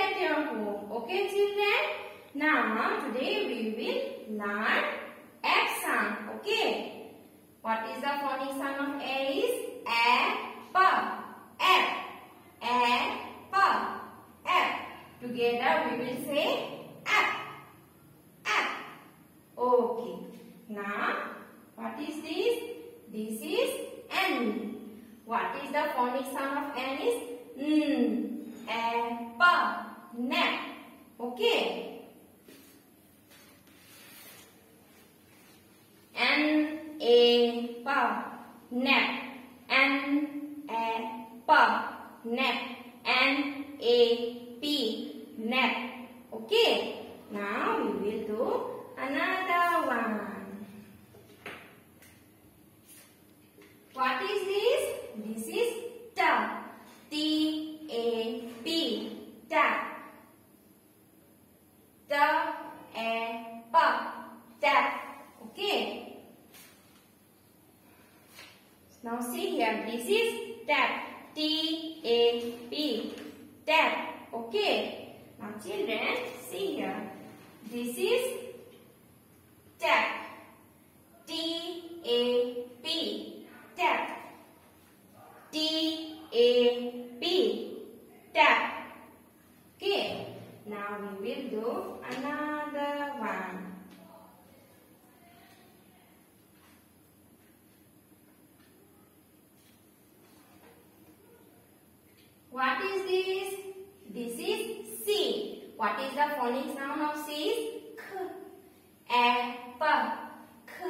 at your home. Okay, children? Now, today we will learn F sound. Okay? What is the phonic sound of is a, p, f. Together we will say f, f. Okay. Now, what is this? This is N. What is the phonic sound of N is Hmm. N, a, p, nap. Okay. N A P nap N A P nap N A P. Nap okay. Now we will do another one what is this this is T T A P tap T A P tap okay now see here, this is tap. T-A-P. Tap. Okay. Now children, see here. This is tap. T-A-P. Tap. T-A-P. Tap. Okay. Now we will do another one. What is this? This is C. What is the phonic sound of C? Is K. A, P. K.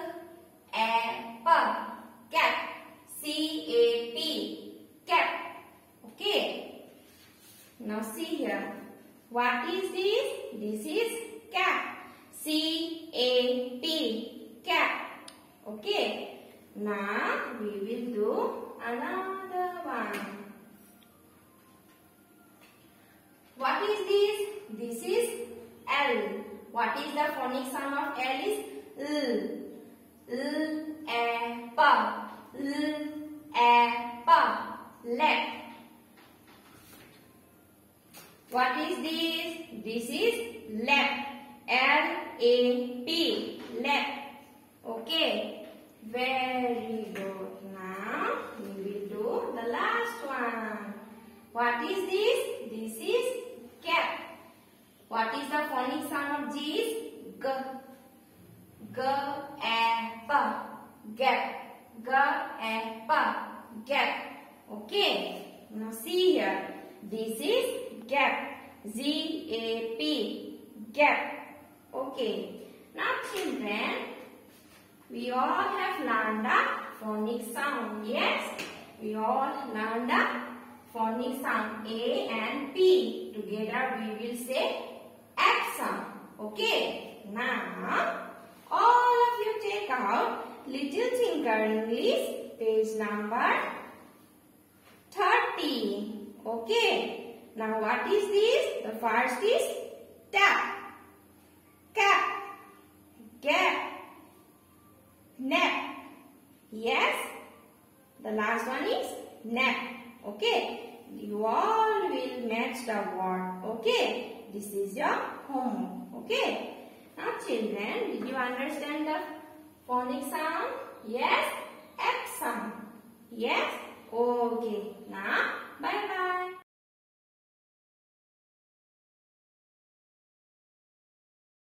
A, P. Cap. C, A, P. Cap. Okay. Now see here. What is this? This is cap. C, A, P. Cap. Okay. Now we will do another one. What is the phonic sound of L is L. L, A, P. L, A, P. Left. What is this? This is left. L, A, P. Left. Okay. Very good. Now, we will do the last one. What is this? This is cap. What is the phonic sound of G is G. G, A, P. Gap. G, A, P. Gap. Okay. Now see here. This is gap. Z, A, P. Gap. Okay. Now children, we all have learned the phonic sound. Yes, we all learned the phonic sound A and P. Together we will say F sound. Okay. Now, all of you take out Little Thinker English page number 30. Okay. Now what is this? The first is tap, cap, gap, nap. Yes. The last one is nap. Okay. You all will match the word. Okay. This is your homework. Okay. Now children, did you understand the phonic sound? Yes. F sound. Yes. Okay. Now, bye bye.